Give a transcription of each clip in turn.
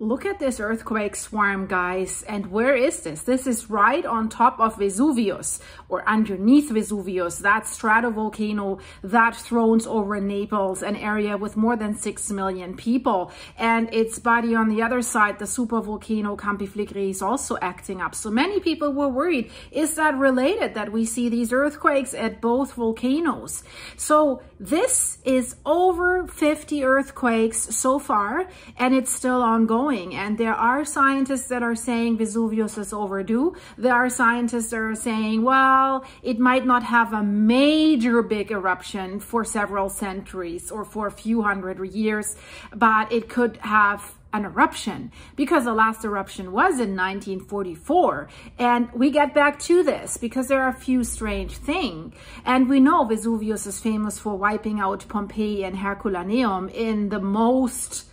Look at this earthquake swarm, guys. And where is this? This is right on top of Vesuvius or underneath Vesuvius, that stratovolcano that thrones over Naples, an area with more than 6 million people. And its body on the other side, the supervolcano Campi Flegrei is also acting up. So many people were worried, is that related that we see these earthquakes at both volcanoes? So this is over 50 earthquakes so far, and it's still ongoing And there are scientists that are saying Vesuvius is overdue. There are scientists that are saying, well, it might not have a major big eruption for several centuries or for a few hundred years, but it could have an eruption because the last eruption was in 1944 and we get back to this because there are a few strange things and we know Vesuvius is famous for wiping out Pompeii and Herculaneum in the most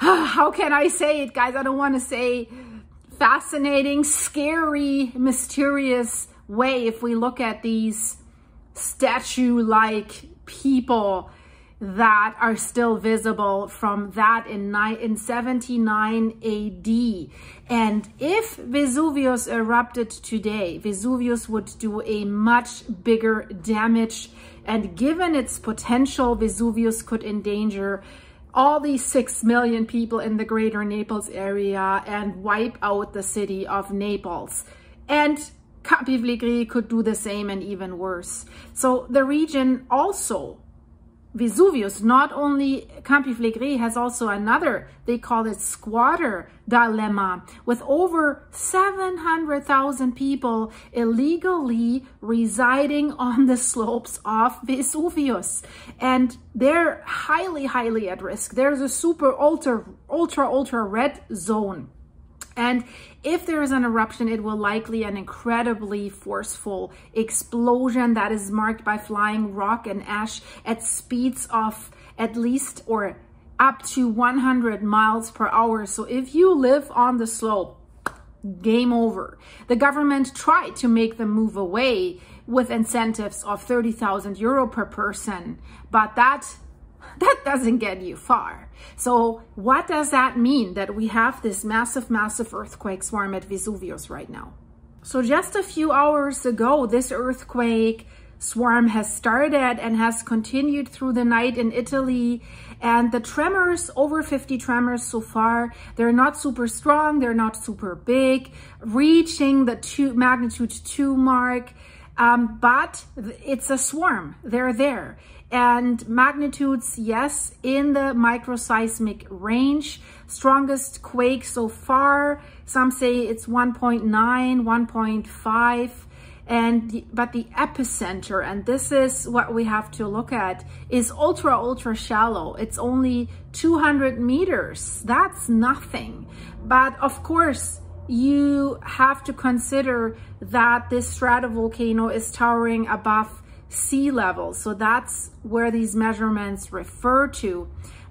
how can I say it, guys? I don't want to say fascinating, scary, mysterious way if we look at these statue-like people that are still visible from that in, in 79 AD. And if Vesuvius erupted today, Vesuvius would do a much bigger damage. And given its potential, Vesuvius could endanger all these 6 million people in the greater Naples area and wipe out the city of Naples. And Campi could do the same and even worse. So the region also Vesuvius, not only Campi Flegrei has also another, they call it squatter dilemma, with over 700,000 people illegally residing on the slopes of Vesuvius. And they're highly, highly at risk. There's a super ultra, ultra, ultra red zone and if there is an eruption, it will likely an incredibly forceful explosion that is marked by flying rock and ash at speeds of at least or up to 100 miles per hour. So if you live on the slope, game over. The government tried to make them move away with incentives of 30,000 euro per person, but that that doesn't get you far. So what does that mean that we have this massive, massive earthquake swarm at Vesuvius right now? So just a few hours ago, this earthquake swarm has started and has continued through the night in Italy. And the tremors, over 50 tremors so far, they're not super strong, they're not super big, reaching the two magnitude two mark. Um, but it's a swarm, they're there and magnitudes, yes, in the microseismic range. Strongest quake so far, some say it's 1.9, 1.5, and the, but the epicenter, and this is what we have to look at, is ultra, ultra shallow. It's only 200 meters. That's nothing. But of course, you have to consider that this stratovolcano is towering above sea level. So that's where these measurements refer to.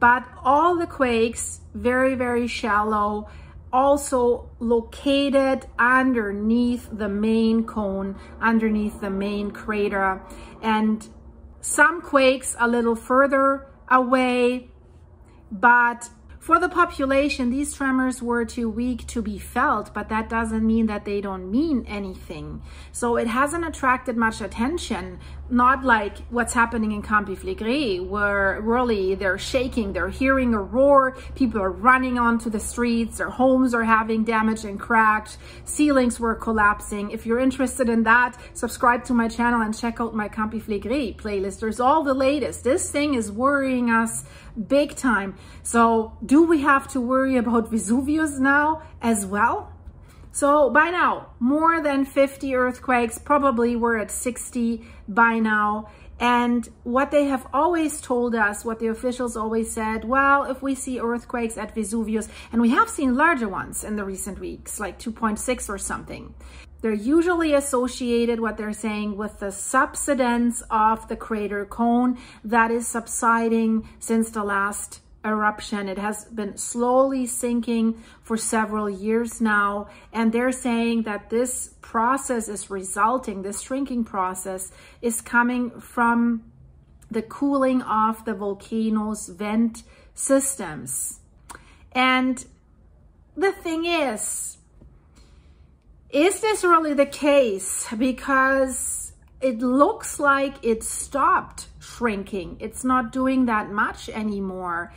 But all the quakes, very, very shallow, also located underneath the main cone, underneath the main crater. And some quakes a little further away, but for the population, these tremors were too weak to be felt, but that doesn't mean that they don't mean anything. So it hasn't attracted much attention, not like what's happening in Campi Flegrei, where really they're shaking, they're hearing a roar, people are running onto the streets, their homes are having damage and cracked, ceilings were collapsing. If you're interested in that, subscribe to my channel and check out my Campi Flegrei playlist. There's all the latest. This thing is worrying us big time. So do we have to worry about Vesuvius now as well? So by now, more than 50 earthquakes, probably we're at 60 by now. And what they have always told us, what the officials always said, well, if we see earthquakes at Vesuvius, and we have seen larger ones in the recent weeks, like 2.6 or something, they're usually associated, what they're saying, with the subsidence of the crater cone that is subsiding since the last eruption. It has been slowly sinking for several years now. And they're saying that this process is resulting, this shrinking process is coming from the cooling of the volcano's vent systems. And the thing is, is this really the case? Because it looks like it stopped shrinking. It's not doing that much anymore.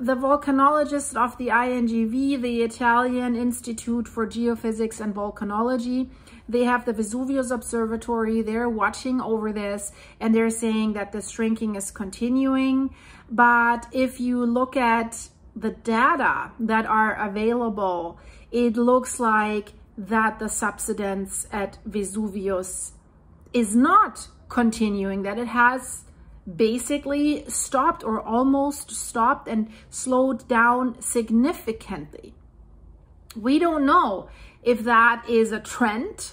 The volcanologists of the INGV, the Italian Institute for Geophysics and Volcanology, they have the Vesuvius Observatory. They're watching over this and they're saying that the shrinking is continuing. But if you look at the data that are available, it looks like that the subsidence at Vesuvius is not continuing, that it has basically stopped or almost stopped and slowed down significantly. We don't know if that is a trend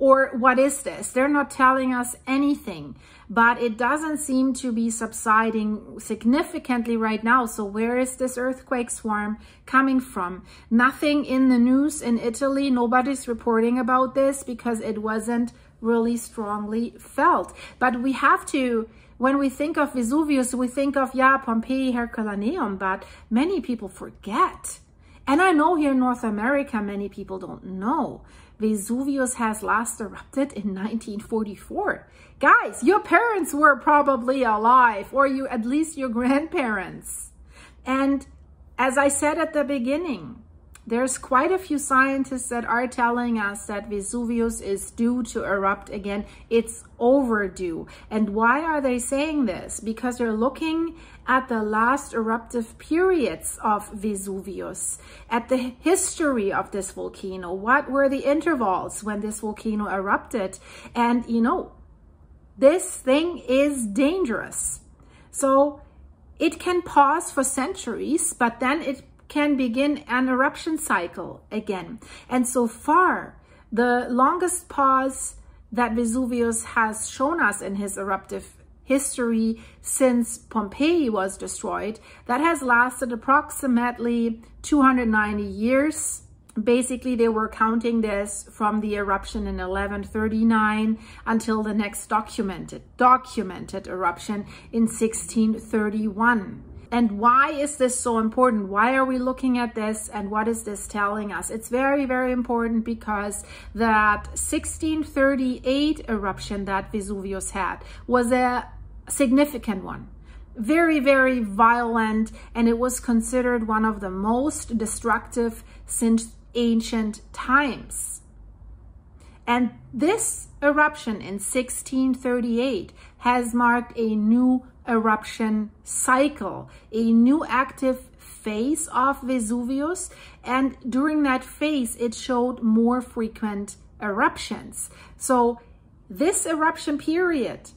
or what is this? They're not telling us anything, but it doesn't seem to be subsiding significantly right now. So where is this earthquake swarm coming from? Nothing in the news in Italy. Nobody's reporting about this because it wasn't really strongly felt. But we have to when we think of Vesuvius, we think of, yeah, Pompeii, Herculaneum, but many people forget. And I know here in North America, many people don't know. Vesuvius has last erupted in 1944. Guys, your parents were probably alive, or you at least your grandparents. And as I said at the beginning, there's quite a few scientists that are telling us that Vesuvius is due to erupt again. It's overdue. And why are they saying this? Because they're looking at the last eruptive periods of Vesuvius, at the history of this volcano. What were the intervals when this volcano erupted? And, you know, this thing is dangerous. So it can pause for centuries, but then it can begin an eruption cycle again. And so far, the longest pause that Vesuvius has shown us in his eruptive history since Pompeii was destroyed, that has lasted approximately 290 years. Basically, they were counting this from the eruption in 1139 until the next documented, documented eruption in 1631. And why is this so important? Why are we looking at this and what is this telling us? It's very, very important because that 1638 eruption that Vesuvius had was a significant one very, very violent, and it was considered one of the most destructive since ancient times. And this eruption in 1638 has marked a new eruption cycle, a new active phase of Vesuvius. And during that phase, it showed more frequent eruptions. So this eruption period,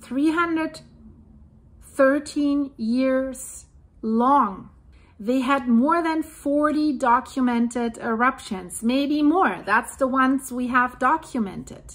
313 years long, they had more than 40 documented eruptions, maybe more. That's the ones we have documented.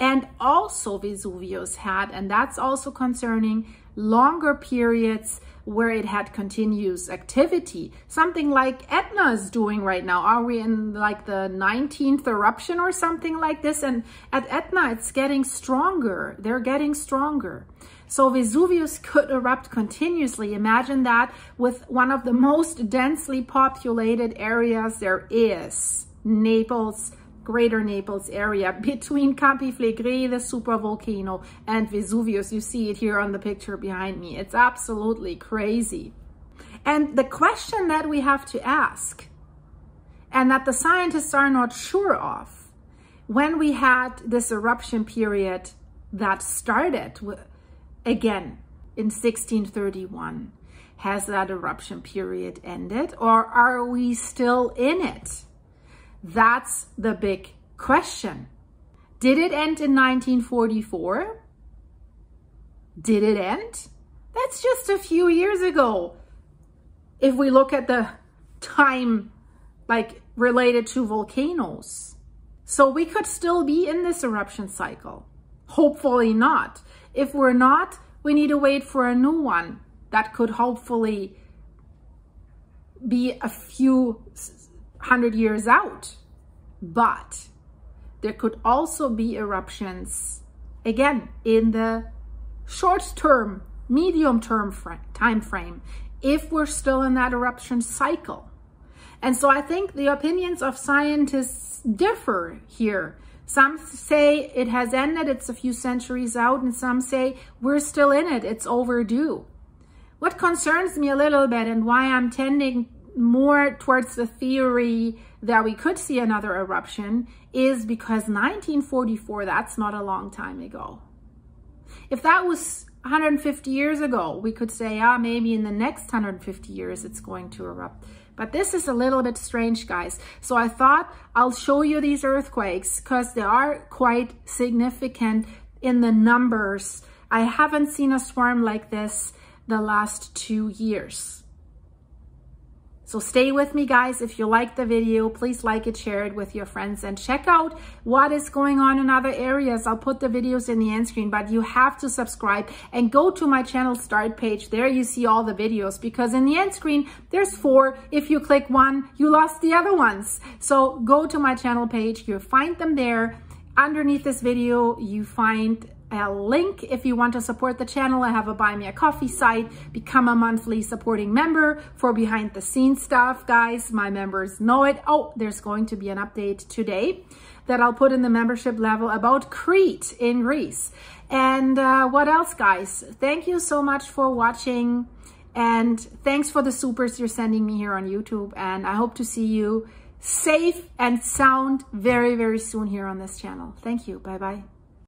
And also Vesuvius had, and that's also concerning, longer periods where it had continuous activity. Something like Etna is doing right now. Are we in like the 19th eruption or something like this? And at Etna, it's getting stronger. They're getting stronger. So Vesuvius could erupt continuously. Imagine that with one of the most densely populated areas there is, Naples, greater Naples area between Campi Flegrei, the supervolcano, and Vesuvius. You see it here on the picture behind me. It's absolutely crazy. And the question that we have to ask, and that the scientists are not sure of, when we had this eruption period that started again in 1631, has that eruption period ended or are we still in it? That's the big question. Did it end in 1944? Did it end? That's just a few years ago. If we look at the time like related to volcanoes. So we could still be in this eruption cycle. Hopefully not. If we're not, we need to wait for a new one that could hopefully be a few hundred years out. But there could also be eruptions, again, in the short term, medium term time frame, if we're still in that eruption cycle. And so I think the opinions of scientists differ here. Some say it has ended, it's a few centuries out, and some say we're still in it, it's overdue. What concerns me a little bit and why I'm tending more towards the theory that we could see another eruption is because 1944, that's not a long time ago. If that was 150 years ago, we could say, ah, maybe in the next 150 years it's going to erupt. But this is a little bit strange, guys. So I thought I'll show you these earthquakes because they are quite significant in the numbers. I haven't seen a swarm like this the last two years. So stay with me, guys. If you like the video, please like it, share it with your friends, and check out what is going on in other areas. I'll put the videos in the end screen, but you have to subscribe and go to my channel start page. There you see all the videos because in the end screen, there's four. If you click one, you lost the other ones. So go to my channel page. You'll find them there. Underneath this video, you find a link if you want to support the channel. I have a buy me a coffee site, become a monthly supporting member for behind the scenes stuff, guys. My members know it. Oh, there's going to be an update today that I'll put in the membership level about Crete in Greece. And uh, what else, guys? Thank you so much for watching. And thanks for the supers you're sending me here on YouTube. And I hope to see you safe and sound very, very soon here on this channel. Thank you. Bye-bye.